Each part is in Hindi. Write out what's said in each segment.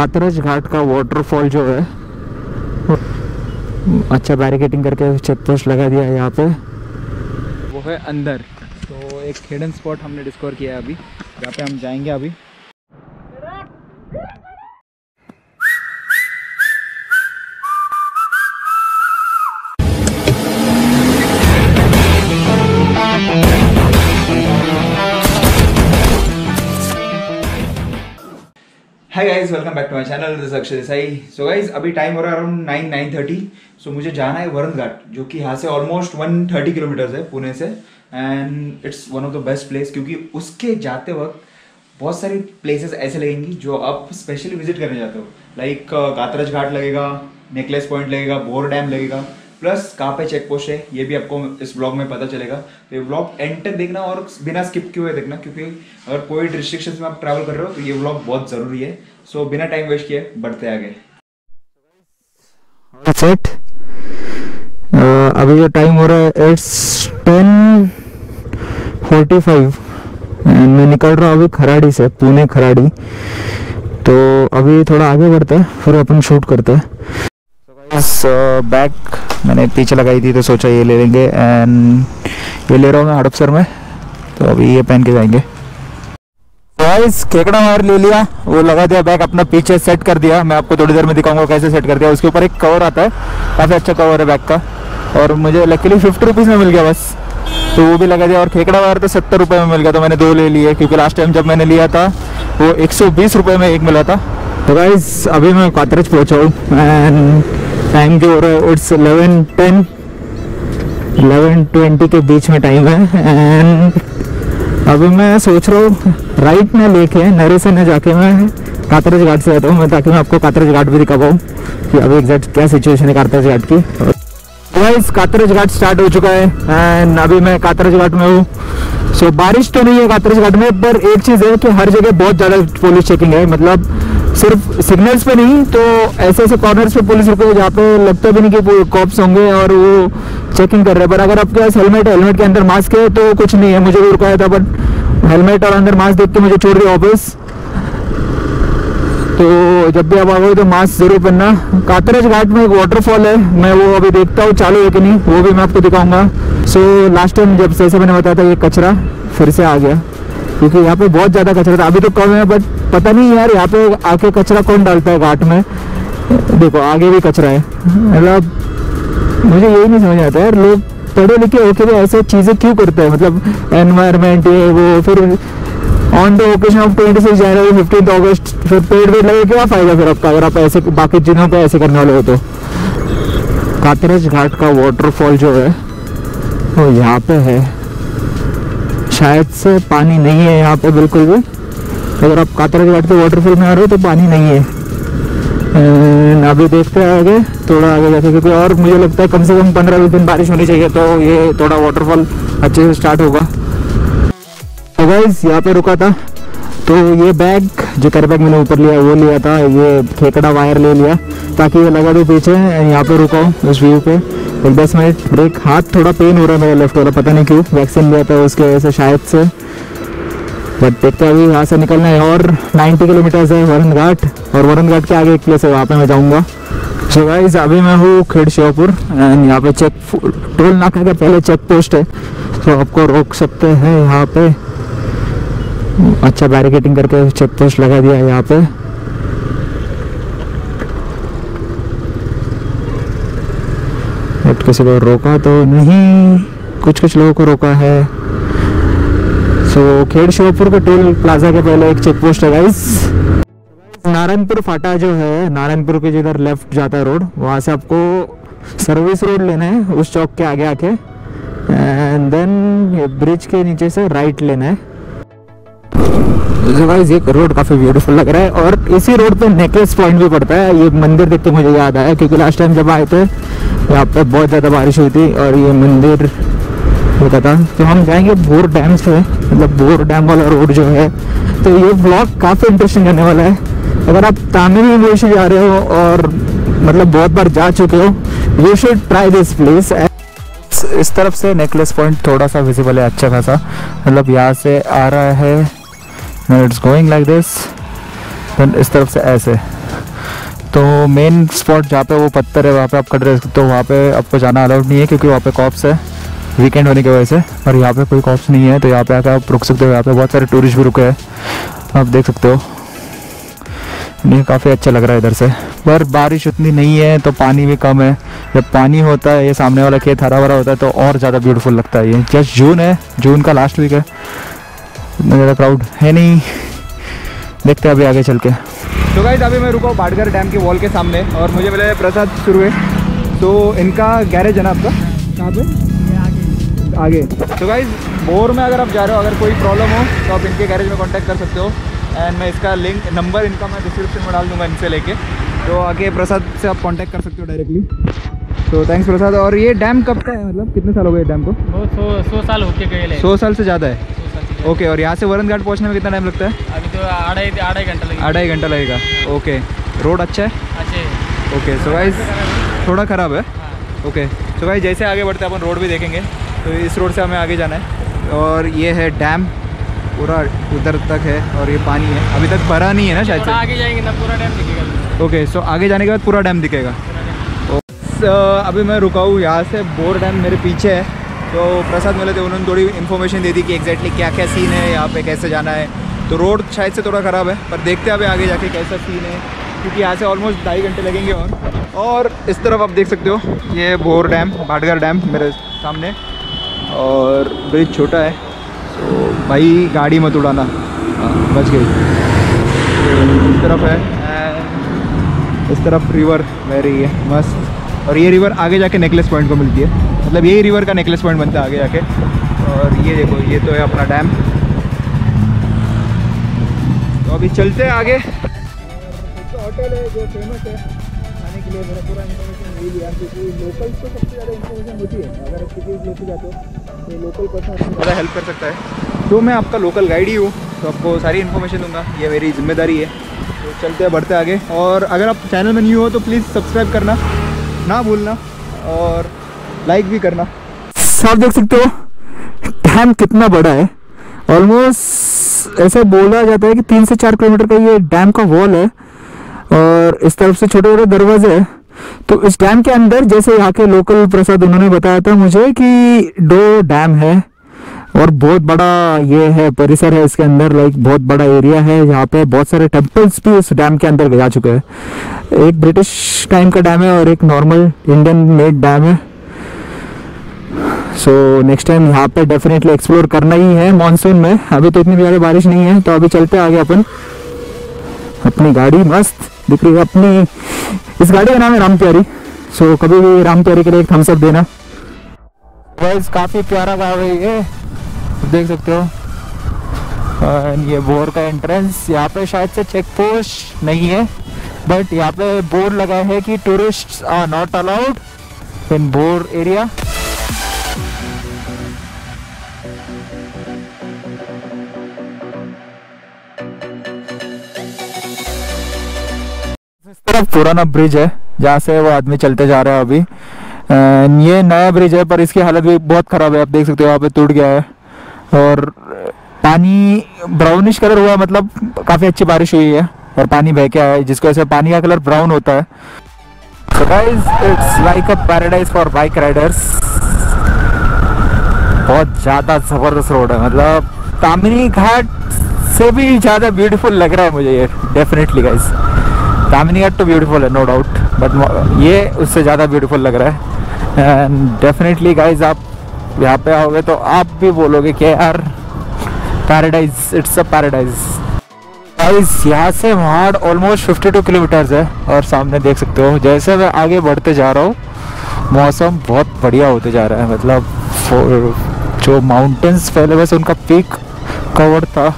कातरज घाट का वाटरफॉल जो है अच्छा बैरिकेटिंग करके चेक पोस्ट लगा दिया है यहाँ पे। वो है अंदर। तो एक हिडन स्पॉट हमने डिस्कवर किया है अभी। जहाँ पे हम जाएँगे अभी। Hi guys welcome back to my channel this Akshay Desai so guys अभी टाइम हो रहा है around nine nine thirty so मुझे जाना है वरुण घाट जो कि यहाँ से ऑलमोस्ट वन थर्टी किलोमीटर्स है पुणे से. And it's one of the best place क्योंकि उसके जाते वक्त बहुत सारी प्लेसेस ऐसे लगेंगी जो आप स्पेशली विज़िट करने जाते हो. लाइक कातरज घाट लगेगा नेकलेस पॉइंट लगेगा बोर डैम लगेगा. प्लस कहाँ पे चेक पोस्ट है, ये भी आपको इस ब्लॉग में पता चलेगा। तो ये ब्लॉग एंड तक देखना और बिना स्किप किए हुए देखना, क्योंकि अगर कोई रिस्ट्रिक्शन में आप ट्रैवल कर रहे हो तो ये ब्लॉग बहुत ज़रूरी है। सो बिना टाइम वेस्ट किए बढ़ते आगे। सेट अभी जो टाइम हो रहा है इट्स टेन फोर्टी फाइव मैं निकल रहा हूँ अभी खराड़ी से, पुणे खराड़ी। तो अभी थोड़ा आगे बढ़ते हैं, फिर अपन शूट करते हैं। बैग मैंने पीछे लगाई थी तो सोचा ये ले लेंगे एंड ये ले रहा हूँ मैं हड़पसर में तो अभी ये पहन के जाएँगे। गाइस केकड़ा मार ले लिया, वो लगा दिया बैग अपना पीछे सेट कर दिया। मैं आपको थोड़ी देर में दिखाऊँगा कैसे सेट कर दिया। उसके ऊपर एक कवर आता है, काफ़ी अच्छा कवर है बैग का। और मुझे लकीली फिफ्टी रुपीज़ में मिल गया बस। तो वो भी लगा दिया, और खेकड़ा वायर तो सत्तर रुपये में मिल गया तो मैंने दो ले लिए, क्योंकि लास्ट टाइम जब मैंने लिया था, वो एक सौ बीस रुपये में एक मिला था। तो गाइस अभी मैं कातरज पहुँचा हूँ एंड टाइम जो हो रहा है it's eleven ten eleven twenty के बीच में टाइम है। एंड अभी मैं सोच रहा हूँ राइट में लेके नरे से न जाके मैं कातरज घाट से आता हूँ मैं ताकि मैं आपको कातरज घाट भी दिखा पाऊँ कि अभी एग्जैक्ट क्या सिचुएशन है कातरज घाट की। गाइस कातरज घाट स्टार्ट हो चुका है एंड अभी मैं कातरज घाट में हूँ। सो so, बारिश तो नहीं है कातरज घाट में पर एक चीज़ है कि हर जगह बहुत ज़्यादा पुलिस चेकिंग है। मतलब सिर्फ़ सिग्नल्स पे नहीं तो ऐसे ऐसे कॉर्नर्स पे पुलिस रुके जहाँ पे लगता भी नहीं कि कॉप्स होंगे और वो चेकिंग कर रहे हैं। पर अगर आपके पास हेलमेट है हेलमेट के अंदर मास्क है तो कुछ नहीं है। मुझे भी रुकाया था बट हेलमेट और अंदर मास्क देख के मुझे छोड़ दिया वापस तो जब भी आप आओगे तो मास्क ज़रूर पहनना। कातरज घाट में एक वाटरफॉल है। मैं वो अभी देखता हूँ, चालू है कि नहीं, वो भी मैं आपको दिखाऊँगा। सो लास्ट टाइम जब जैसे मैंने बताया था, ये कचरा फिर से आ गया। क्योंकि यहाँ पे बहुत ज़्यादा कचरा था। अभी तो कम है बट पता नहीं यार, यहाँ पे आके कचरा कौन डालता है घाट में? देखो, आगे भी कचरा है। मतलब मुझे यही नहीं समझ आता यार, लोग पढ़े लिखे होके भी ऐसे चीज़ें क्यों करते हैं? मतलब एनवायरमेंट ये, वो, फिर on the occasion of twenty six January fifteen अगस्त फिर पेड़ वेड़ लगे, क्या फ़ायदा फिर आपका, अगर आप ऐसे, बाकी चीज़ों पे ऐसे करने वाले हो तो? कातरज घाट का वाटरफॉल जो है, वो यहाँ पे है। शायद से पानी नहीं है यहाँ पे बिल्कुल भी। अगर आप कातरज घाट के वाटरफॉल में आ रहे हो तो पानी नहीं है। अभी देखते हैं आगे, थोड़ा आगे जाके, क्योंकि और मुझे लगता है कम से कम पंद्रह बीस दिन बारिश होनी चाहिए तो ये थोड़ा वाटरफॉल अच्छे से स्टार्ट होगा। तो गाइज़ यहाँ पे रुका था। तो ये बैग जो कैरी बैग मैंने ऊपर लिया, वो लिया था, ये खेकड़ा वायर ले लिया, ताकि ये लगा दो पीछे यहाँ पे रुका हूँ उस व्यू पे। एक दस मिनट ब्रेक हाथ थोड़ा पेन हो रहा है मेरा लेफ़्ट वाला, पता नहीं क्यों। वैक्सीन लिया था उसके वजह से शायद से। बट देखते अभी यहाँ से निकलना है और 90 किलोमीटर्स है वरुण घाट और वरुण घाट के आगे एक प्लेस है, वहाँ पे मैं जाऊँगा। सो गाइज़ अभी मैं हूँ खेड़ श्योपुर एंड यहाँ पे चेक टोल नाका के पहले चेक पोस्ट है। तो आपको रोक सकते हैं यहाँ पे। अच्छा बैरिकेटिंग करके चेक पोस्ट लगा दिया है यहाँ पे। बट किसी को रोका तो नहीं कुछ कुछ लोगों को रोका है। सो so, खेड़ शिवपुर के टोल प्लाजा के पहले एक चेक पोस्ट है गाइस नारायणपुर फाटा जो है नारायणपुर के जिधर लेफ़्ट जाता है रोड वहाँ से आपको सर्विस रोड लेना है उस चौक के आगे आके। एंड देन ब्रिज के नीचे से राइट लेना है। ये रोड काफ़ी ब्यूटीफुल लग रहा है और इसी रोड पे नेकलेस पॉइंट भी पड़ता है। ये मंदिर देख के मुझे याद आया क्योंकि लास्ट टाइम जब आए थे यहाँ पे बहुत ज़्यादा बारिश हुई थी और ये मंदिर होता था तो हम जाएँगे बोर डैम से मतलब बोर डैम वाला रोड जो है। तो ये ब्लॉग काफ़ी इंटरेस्टिंग रहने वाला है। अगर आप तमिल से जा रहे हो और मतलब बहुत बार जा चुके हो you should try this place इस तरफ़ से नेकलेस पॉइंट थोड़ा सा विजिबल है अच्छा खासा। मतलब यहाँ से आ रहा है इट्स गोइंग लाइक दिस इस तरफ़ से ऐसे। तो मेन स्पॉट जहाँ पे वो पत्थर है, वहाँ पे आप खड़े रह हो। वहाँ पे आपको जाना अलाउड नहीं है क्योंकि वहाँ पे कॉप्स है वीकेंड होने की वजह से। और यहाँ पे कोई कॉप्स नहीं है तो यहाँ पे आकर आप रुक सकते हो। यहाँ पे बहुत सारे टूरिस्ट भी रुके हैं। आप देख सकते हो। नहीं काफ़ी अच्छा लग रहा है इधर से। पर बारिश उतनी नहीं है तो पानी भी कम है। जब पानी होता है, ये सामने वाला खेत हरा भरा होता है तो और ज़्यादा ब्यूटीफुल लगता है ये। जस्ट जून है। जून का लास्ट वीक है। इतना ज़्यादा क्राउड है नहीं। देखते हैं अभी आगे चल के। तो गाइज़ अभी मैं रुका हूँ बाड़गर डैम के वॉल के सामने और मुझे मिले प्रसाद शुरू है तो इनका गैरेज है ना आपका? कहाँ पे? आगे। तो गाइज़ बोर में अगर आप जा रहे हो अगर कोई प्रॉब्लम हो तो आप इनके गैरेज में कॉन्टैक्ट कर सकते हो। एंड मैं इसका लिंक नंबर इनका मैं डिस्क्रिप्शन में डाल दूँगा इनसे लेके। तो आगे प्रसाद से आप कॉन्टैक्ट कर सकते हो डायरेक्टली तो थैंक्स प्रसाद। और ये डैम कब का है? मतलब कितने साल हो गए डैम को? सौ सौ साल होके गए सौ साल से ज़्यादा है। ओके और यहाँ से वरन घाट पहुँचने में कितना टाइम लगता है? अभी तो आढ़ाई आढ़ाई घंटा लगेगा। आधा घंटा लगेगा। ओके रोड अच्छा है? अच्छे ओके सो गाइज़ थोड़ा ख़राब है। हाँ। ओके सो गाइज़ जैसे आगे बढ़ते हैं अपन रोड भी देखेंगे। तो इस रोड से हमें आगे जाना है। और ये है डैम पूरा उधर तक है और ये पानी है। अभी तक भरा नहीं है ना शायद आगे जाएँगे ना पूरा डैम दिखेगा। ओके सो आगे जाने के बाद पूरा डैम दिखेगा। So, अभी मैं रुका हूँ यहाँ से बोर डैम मेरे पीछे है। तो प्रसाद मिले थे उन्होंने थोड़ी इन्फॉर्मेशन दे दी कि एग्जैक्टली क्या क्या सीन है यहाँ पे कैसे जाना है। तो रोड शायद से थोड़ा ख़राब है पर देखते हैं अभी आगे जाके कैसा सीन है क्योंकि यहाँ से ऑलमोस्ट ढाई घंटे लगेंगे और। और इस तरफ़ आप देख सकते हो ये बोर डैम भाटगर डैम मेरे सामने और ब्रिज छोटा है। तो भाई गाड़ी मत उड़ाना। हाँ, बच गई। इस तरफ़ है इस तरफ़ रिवर बह रही है मस्त। और ये रिवर आगे जाके नेकलेस पॉइंट को मिलती है। मतलब यही रिवर का नेकलेस पॉइंट बनता है आगे जाके। और ये देखो, ये तो है अपना डैम तो अभी चलते हैं आगे। होटल है जो फ़ेमस है। खाने के लिए मेरा पूरा इन्फॉर्मेशन नहीं लिया क्योंकि लोकल को सबसे ज़्यादा इन्फॉर्मेशन होती है। अगर किसी लेके जाते हो तो लोकल पर्सन ज़्यादा हेल्प कर सकता है। तो मैं आपका लोकल गाइड ही हूँ। तो आपको सारी इन्फॉर्मेशन दूँगा। ये मेरी ज़िम्मेदारी है। तो चलते हैं, बढ़ते आगे। और अगर आप चैनल में न्यू हो तो प्लीज़ सब्सक्राइब करना। ना भूलना और लाइक भी करना। आप देख सकते हो डैम कितना बड़ा है। ऑलमोस्ट ऐसा बोला जाता है कि तीन से चार किलोमीटर का ये डैम का वॉल है और इस तरफ़ से छोटे छोटे दरवाजे हैं। तो इस डैम के अंदर जैसे यहाँ के लोकल प्रसाद उन्होंने बताया था मुझे कि दो डैम है। और बहुत बड़ा ये है, परिसर है इसके अंदर लाइक बहुत बड़ा एरिया है यहाँ पे। बहुत सारे टेम्पल्स भी इस डैम के अंदर जा चुके हैं। एक ब्रिटिश टाइम का डैम है और एक नॉर्मल इंडियन मेड डैम है। सो नेक्स्ट टाइम यहाँ पे डेफिनेटली एक्सप्लोर करना ही है मानसून में। अभी तो इतनी ज़्यादा बारिश नहीं है तो अभी चलते आगे अपन। अपनी गाड़ी मस्त दिख रही है, अपनी इस गाड़ी का नाम है राम प्यारी। सो कभी भी राम प्यारी के लिए एक थम्स अप देना। काफ़ी प्यारा गाँव है। ये देख सकते हो। ये बोर का एंट्रेंस यहाँ पे शायद से चेक पोस्ट नहीं है बट यहाँ पे बोर्ड लगा है कि tourist are not allowed in Bor area पुराना ब्रिज है, जहाँ से वो आदमी चलते जा रहा है अभी। ये नया ब्रिज है, पर इसकी हालत भी बहुत खराब है, आप देख सकते हो, यहाँ पे टूट गया है। और पानी ब्राउनिश कलर हुआ मतलब काफ़ी अच्छी बारिश हुई है और पानी बह के आया है, जिसकी वजह से पानी का कलर ब्राउन होता है। So guys it's like a paradise for bike riders बहुत ज़्यादा ज़बरदस्त रोड है मतलब तामिनी घाट से भी ज़्यादा ब्यूटीफुल लग रहा है मुझे ये डेफिनेटली गाइस तामिनी घाट तो ब्यूटीफुल है नो डाउट बट ये उससे ज़्यादा ब्यूटीफुल लग रहा है। एंड डेफिनेटली गाइज़ आप यहाँ पे आओगे तो आप भी बोलोगे कि यार paradise it's a paradise guys यहाँ से वहाँ ऑलमोस्ट 52 किलोमीटर्स है और सामने देख सकते हो, जैसे मैं आगे बढ़ते जा रहा हूँ, मौसम बहुत बढ़िया होते जा रहा है मतलब जो माउंटेन्स पहले वैसे उनका पीक कवर्ड था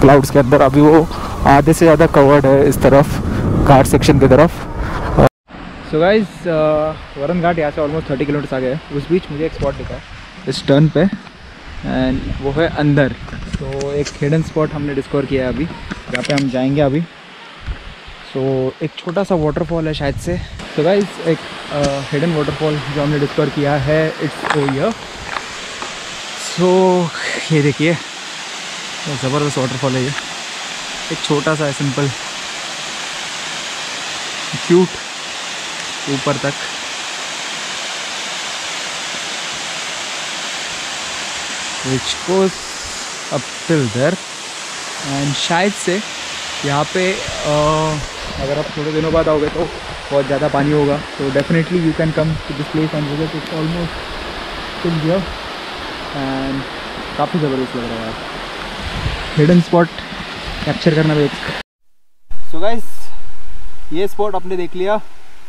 क्लाउड्स के अंदर, अभी वो आधे से ज़्यादा कवर्ड है इस तरफ़, घाट सेक्शन की तरफ़। सो गाइज़ वरन घाट यहाँ से ऑलमोस्ट थर्टी किलोमीटर्स आ गए उस बीच मुझे एक स्पॉट दिखा है इस टर्न पे एंड वो है अंदर। तो एक हिडन स्पॉट हमने डिस्कवर किया है अभी, जहाँ पे हम जाएँगे अभी। सो एक छोटा सा वाटरफॉल है शायद से। तो गाइज़ एक हिडन वाटरफॉल जो हमने डिस्कवर किया है इट्स ओ यर सो ये देखिए ज़बरदस्त वाटरफॉल है ये। एक छोटा सा सिंपल क्यूट ऊपर तक। Which goes up till there. And शायद से यहाँ पे अ, अगर आप थोड़े दिनों बाद आओगे तो बहुत ज़्यादा पानी होगा। तो definitely you can come to this place and visit it's almost full here and काफ़ी ज़बरदस्त लग रहा है हिडन स्पॉट कैप्चर करना भी एक। सो गाइस ये स्पॉट आपने देख लिया।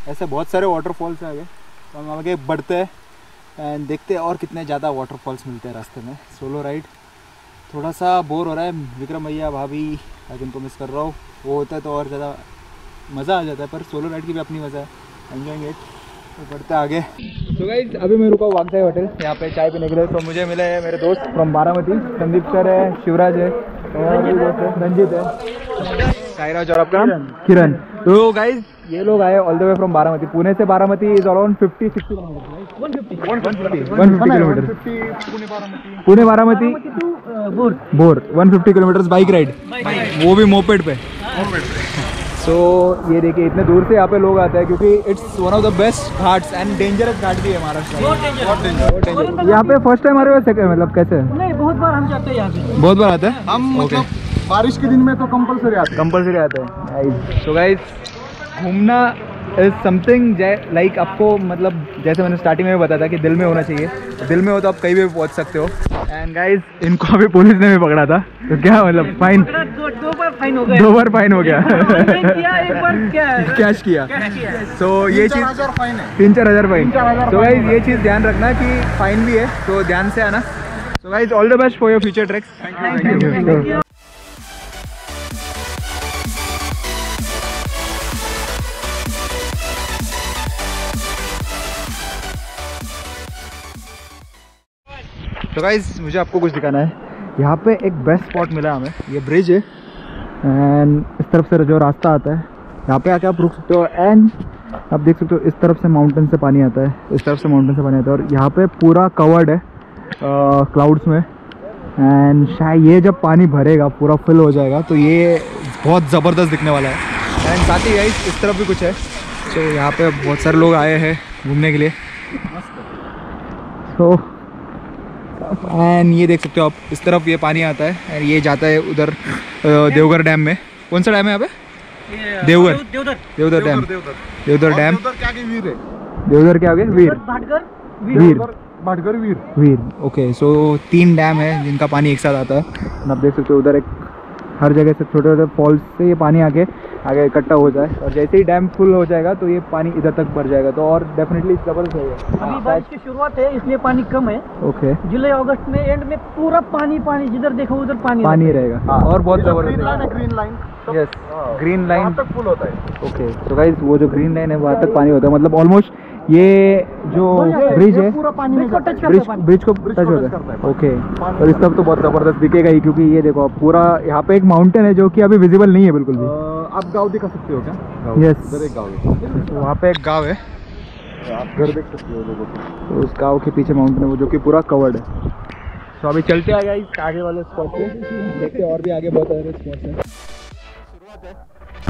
ऐसे बहुत सारे वाटरफॉल्स हैं आगे। तो हम आगे बढ़ते हैं। एंड देखते हैं और कितने ज़्यादा वाटरफॉल्स मिलते हैं रास्ते में। सोलो राइड थोड़ा सा बोर हो रहा है विक्रम भैया भाभी आज उनको मिस कर रहा हूँ। वो होता है तो और ज़्यादा मज़ा आ जाता है पर सोलो राइड की भी अपनी मज़ा है। एंजॉइंग इट तो बढ़ते हैं आगे। तो गाइज़ अभी मैं रुका वागजाई होटल यहाँ पे चाय पीने के लिए। तो मुझे मिले हैं मेरे दोस्त फ्रॉम बारामती। संदीप सर है शिवराज है और भी दोस्त है रंजीत है। साईराज और आपका किरण। तो गाइज़ ये लोग आए all the way from Baramati. Pune से Baramati is around fifty sixty kilometre Pune Baramati. Bor. Bor 150 kilometre bike ride वो भी मोपेड पे. सो ये देखिए इतने दूर से यहाँ पे लोग आते हैं क्योंकि it's one of the best ghats and dangerous ghat भी है महाराष्ट्र यहाँ पे फ़र्स्ट टाइम आ रहे हो सेकंड मतलब कैसे? नहीं बहुत बार हम जाते हैं यहाँ से बहुत बार आता है? हम मतलब बारिश के दिन में तो कंपलसरी आते हैं. कंपलसरी आता है. सो गाइस घूमना इज़ समथिंग लाइक आपको मतलब जैसे मैंने स्टार्टिंग में भी बताया था कि दिल में होना चाहिए। दिल में हो तो आप कहीं भी पहुँच सकते हो। एंड गाइस इनको अभी पुलिस ने भी पकड़ा था। तो क्या मतलब फाइन दो, बार फाइन हो गए दो बार फाइन हो गया। किया एक बार क्या कैश किया। तो ये चीज़ है। तीन चार हज़ार फाइन तो गाइज़ ये चीज़ ध्यान रखना कि फाइन भी है तो ध्यान से आना। So guys all the best for your future tracks thank you तो गाइज़ मुझे आपको कुछ दिखाना है। यहाँ पे एक बेस्ट स्पॉट मिला हमें। ये ब्रिज है। एंड इस तरफ़ से जो रास्ता आता है, यहाँ पे आके आप रुक सकते हो। एंड आप देख सकते हो, इस तरफ़ से माउंटेन से पानी आता है। इस तरफ़ से माउंटेन से पानी आता है। और यहाँ पे पूरा कवर्ड है क्लाउड्स में। एंड शायद ये जब पानी भरेगा, पूरा फिल हो जाएगा तो ये बहुत ज़बरदस्त दिखने वाला है। एंड साथ ही गाइस इस तरफ़ भी कुछ है। सो यहाँ पे बहुत सारे लोग आए हैं घूमने के लिए। सो एंड ये देख सकते हो आप इस तरफ़ ये पानी आता है एंड ये जाता है उधर देवघर डैम में। कौन सा डैम है यहाँ पे? देवघर। देवधर देवधर डैम। देवधर देवधर डैम। देवधर क्या के वीर है। देवधर के आगे वीर। वीर। भाटकर वीर। वीर। ओके सो तीन डैम है जिनका पानी एक साथ आता है। आप देख सकते हो उधर एक हर जगह से छोटे छोटे फॉल्स से ये पानी आके आगे इकट्ठा हो जाए। और जैसे ही डैम फुल हो जाएगा तो ये पानी इधर तक भर जाएगा। तो और डेफिनेटली ज़बरदस्त होगा अभी बारिश की शुरुआत है इसलिए पानी कम है। ओके जुलाई अगस्त में एंड में पूरा पानी पानी जिधर देखो उधर पानी पानी रहेगा। और बहुत ज़बरदस्त green line yes green line तक फुल होता है। ओके तो गाइज़ वो जो ग्रीन लाइन है वहाँ तक पानी होता है। मतलब ऑलमोस्ट ये जो ब्रिज है। ब्रिज ब्रिज को टच होता है। ओके और इस तरफ़ तो बहुत ज़बरदस्त दिखेगा ही क्योंकि ये देखो आप पूरा यहाँ पे एक माउंटेन है जो कि अभी विजिबल नहीं है बिल्कुल भी। आप गाँव दिखा सकते हो क्या? यस इधर एक गाँव वहाँ पे एक गाँव है। आप घर देख सकते हो लोगों को। तो उस गाँव के पीछे माउंटेन है वो जो कि पूरा कवर्ड है। तो अभी चलते आ गया इस आगे वाले स्पॉट पे। देखते और भी आगे बहुत सारे स्पॉट्स हैं।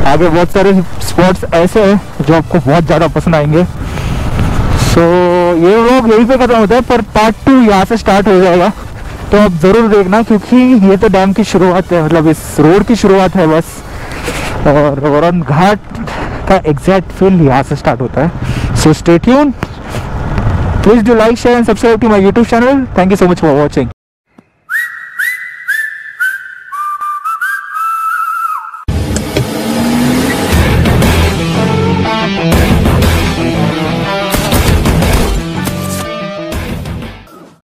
आगे बहुत सारे स्पॉट्स ऐसे हैं जो आपको बहुत ज़्यादा पसंद आएँगे। सो so, ये लोग यहीं पे खत्म होता है पर पार्ट टू यहाँ से स्टार्ट हो जाएगा। तो आप ज़रूर देखना क्योंकि ये तो डैम की शुरुआत है मतलब इस रोड की शुरुआत है बस। और वरुण घाट का एग्जैक्ट फील यहाँ से स्टार्ट होता है। So stay tune please do like share and subscribe to my YouTube channel thank you so much for watching